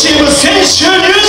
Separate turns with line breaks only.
チーム選手入